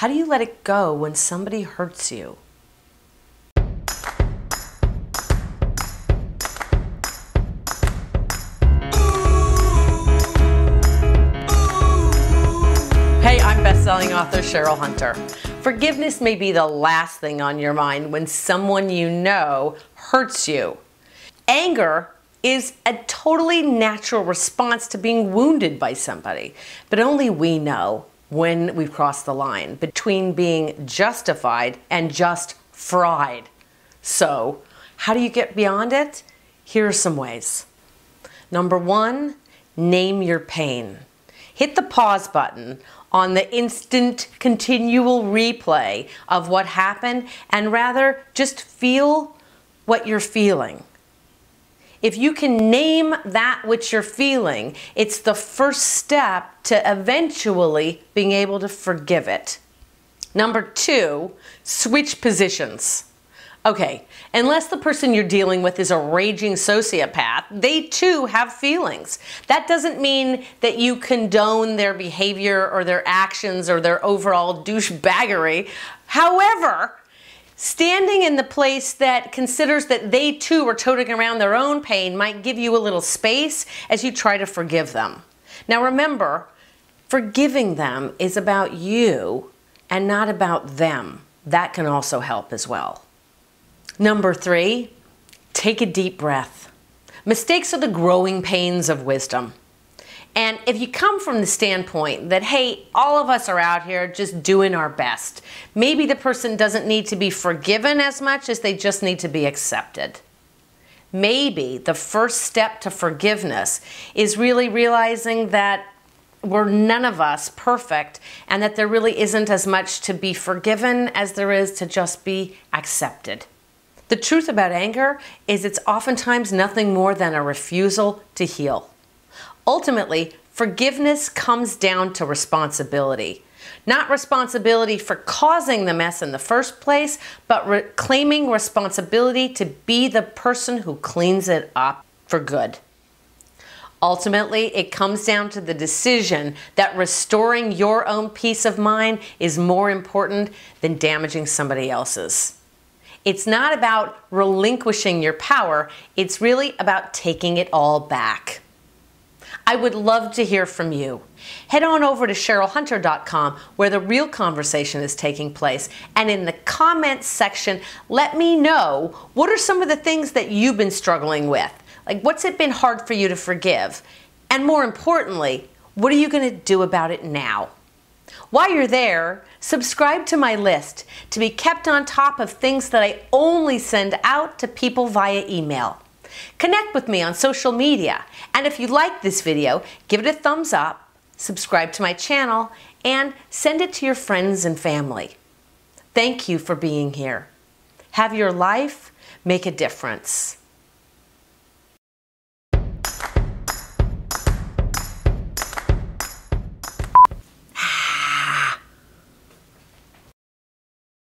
How do you let it go when somebody hurts you? Hey, I'm best-selling author Cheryl Hunter. Forgiveness may be the last thing on your mind when someone you know hurts you. Anger is a totally natural response to being wounded by somebody, but only we know when we've crossed the line between being justified and just fried. So, how do you get beyond it? Here are some ways. Number one, name your pain. Hit the pause button on the instant continual replay of what happened and rather just feel what you're feeling. If you can name that which you're feeling, it's the first step to eventually being able to forgive it. Number two, switch positions. Okay, unless the person you're dealing with is a raging sociopath, they too have feelings. That doesn't mean that you condone their behavior or their actions or their overall douchebaggery. However, standing in the place that considers that they too are toting around their own pain might give you a little space as you try to forgive them. Now remember, forgiving them is about you and not about them. That can also help as well. Number three, take a deep breath. Mistakes are the growing pains of wisdom. And if you come from the standpoint that, hey, all of us are out here just doing our best, maybe the person doesn't need to be forgiven as much as they just need to be accepted. Maybe the first step to forgiveness is really realizing that we're none of us perfect and that there really isn't as much to be forgiven as there is to just be accepted. The truth about anger is it's oftentimes nothing more than a refusal to heal. Ultimately, forgiveness comes down to responsibility. Not responsibility for causing the mess in the first place, but re claiming responsibility to be the person who cleans it up for good. Ultimately, it comes down to the decision that restoring your own peace of mind is more important than damaging somebody else's. It's not about relinquishing your power, it's really about taking it all back. I would love to hear from you. Head on over to CherylHunter.com where the real conversation is taking place. And in the comments section, let me know what are some of the things that you've been struggling with? Like, what's it been hard for you to forgive? And more importantly, what are you going to do about it now? While you're there, subscribe to my list to be kept on top of things that I only send out to people via email. Connect with me on social media, and if you like this video, give it a thumbs up, subscribe to my channel, and send it to your friends and family. Thank you for being here. Have your life make a difference.